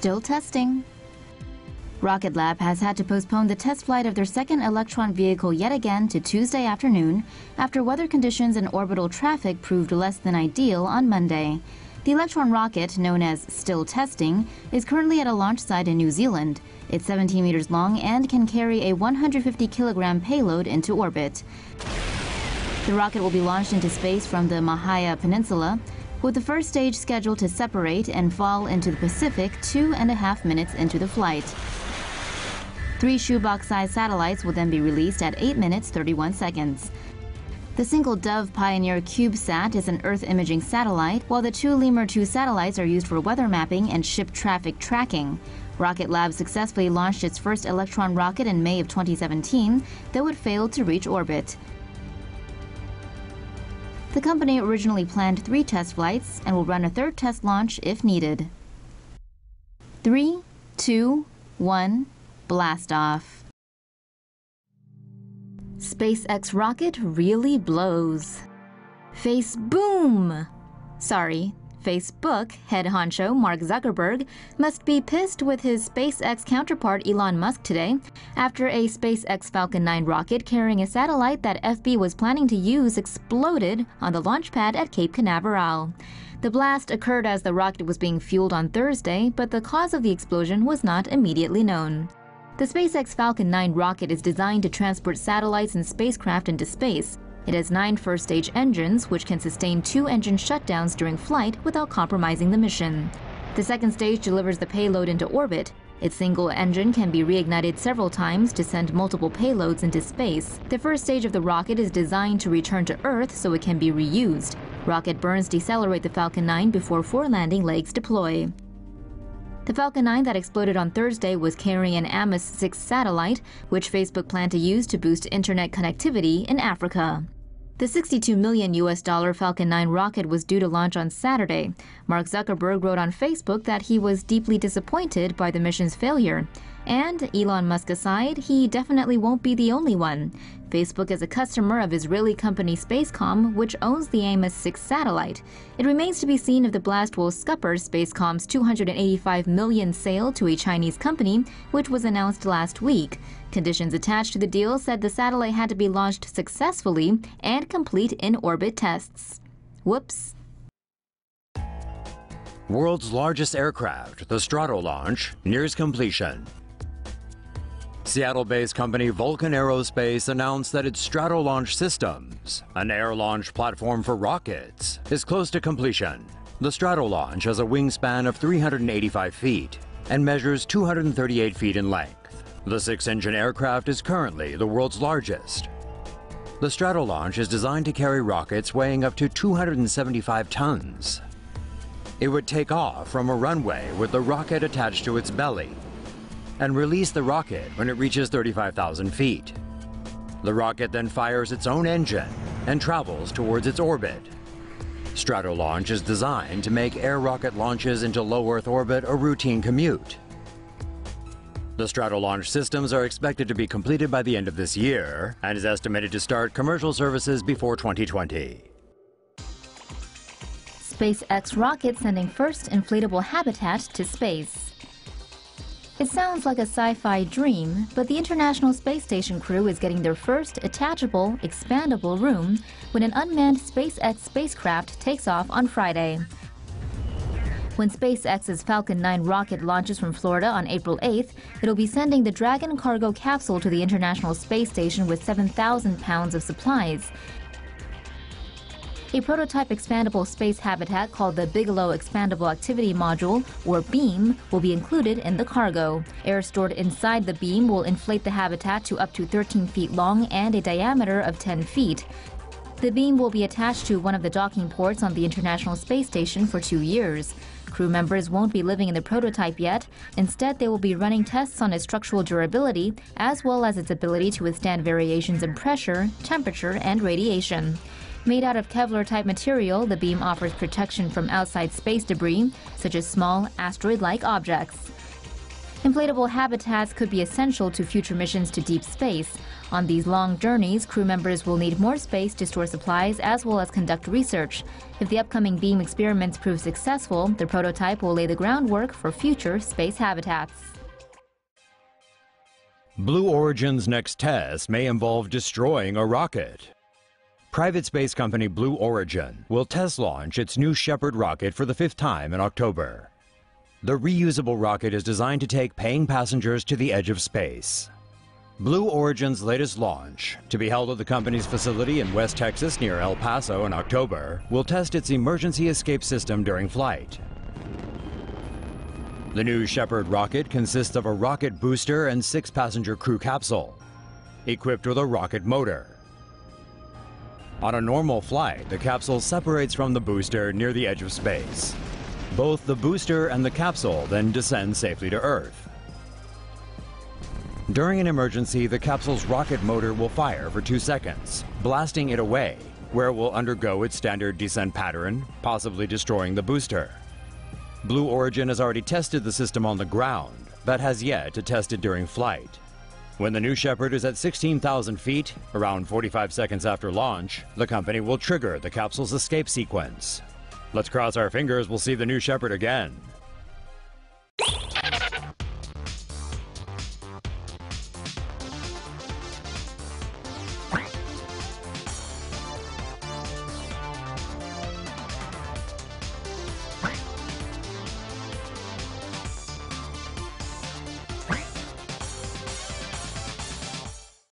still testing. Rocket Lab has had to postpone the test flight of their second Electron vehicle yet again to Tuesday afternoon after weather conditions and orbital traffic proved less than ideal on Monday. The Electron rocket, known as Still Testing, is currently at a launch site in New Zealand. It's 17 meters long and can carry a 150 kilogram payload into orbit. The rocket will be launched into space from the Mahia Peninsula, with the first stage scheduled to separate and fall into the Pacific two and a half minutes into the flight. Three shoebox-sized satellites will then be released at 8 minutes 31 seconds. The single Dove Pioneer CubeSat is an Earth imaging satellite, while the two Lemur 2 satellites are used for weather mapping and ship traffic tracking. Rocket Lab successfully launched its first Electron rocket in May of 2017, though it failed to reach orbit. The company originally planned three test flights and will run a third test launch if needed. Three, two, one, blast off. SpaceX rocket really blows. Face boom! Sorry, Facebook head honcho Mark Zuckerberg must be pissed with his SpaceX counterpart Elon Musk today after a SpaceX Falcon 9 rocket carrying a satellite that FB was planning to use exploded on the launch pad at Cape Canaveral. The blast occurred as the rocket was being fueled on Thursday, but the cause of the explosion was not immediately known. The SpaceX Falcon 9 rocket is designed to transport satellites and spacecraft into space. It has nine first stage engines, which can sustain two engine shutdowns during flight without compromising the mission. The second stage delivers the payload into orbit. Its single engine can be reignited several times to send multiple payloads into space. The first stage of the rocket is designed to return to Earth so it can be reused. Rocket burns decelerate the Falcon 9 before four landing legs deploy. The Falcon 9 that exploded on Thursday was carrying an Amos 6 satellite, which Facebook planned to use to boost internet connectivity in Africa. The 62 million US dollar Falcon 9 rocket was due to launch on Saturday. Mark Zuckerberg wrote on Facebook that he was deeply disappointed by the mission's failure. And Elon Musk aside, he definitely won't be the only one. Facebook is a customer of Israeli company Spacecom, which owns the Amos 6 satellite. It remains to be seen if the blast will scupper Spacecom's 285 million sale to a Chinese company, which was announced last week. Conditions attached to the deal said the satellite had to be launched successfully and complete in-orbit tests. Whoops. World's largest aircraft, the Stratolaunch, nears completion. Seattle-based company Vulcan Aerospace announced that its Stratolaunch Systems, an air launch platform for rockets, is close to completion. The Stratolaunch has a wingspan of 385 feet and measures 238 feet in length. The six-engine aircraft is currently the world's largest. The Stratolaunch is designed to carry rockets weighing up to 275 tons. It would take off from a runway with the rocket attached to its belly and release the rocket when it reaches 35,000 feet. The rocket then fires its own engine and travels towards its orbit. Stratolaunch is designed to make air rocket launches into low Earth orbit a routine commute. The Stratolaunch systems are expected to be completed by the end of this year and is estimated to start commercial services before 2020. SpaceX rocket sending first inflatable habitat to space. It sounds like a sci-fi dream, but the International Space Station crew is getting their first attachable, expandable room when an unmanned SpaceX spacecraft takes off on Friday. When SpaceX's Falcon 9 rocket launches from Florida on April 8th, it'll be sending the Dragon cargo capsule to the International Space Station with 7,000 pounds of supplies. A prototype expandable space habitat called the Bigelow Expandable Activity Module, or BEAM, will be included in the cargo. Air stored inside the BEAM will inflate the habitat to up to 13 feet long and a diameter of 10 feet. The beam will be attached to one of the docking ports on the International Space Station for two years. Crew members won't be living in the prototype yet. Instead, they will be running tests on its structural durability, as well as its ability to withstand variations in pressure, temperature, and radiation. Made out of Kevlar-type material, the beam offers protection from outside space debris, such as small, asteroid-like objects. Inflatable habitats could be essential to future missions to deep space. On these long journeys, crew members will need more space to store supplies as well as conduct research. If the upcoming beam experiments prove successful, the prototype will lay the groundwork for future space habitats. Blue Origin's next test may involve destroying a rocket. Private space company Blue Origin will test launch its new Shepard rocket for the fifth time in October. The reusable rocket is designed to take paying passengers to the edge of space. Blue Origin's latest launch, to be held at the company's facility in West Texas near El Paso in October, will test its emergency escape system during flight. The new Shepard rocket consists of a rocket booster and six passenger crew capsule, equipped with a rocket motor. On a normal flight, the capsule separates from the booster near the edge of space. Both the booster and the capsule then descend safely to Earth. During an emergency, the capsule's rocket motor will fire for two seconds, blasting it away, where it will undergo its standard descent pattern, possibly destroying the booster. Blue Origin has already tested the system on the ground, but has yet to test it during flight. When the New Shepard is at 16,000 feet, around 45 seconds after launch, the company will trigger the capsule's escape sequence. Let's cross our fingers we'll see the New Shepard again.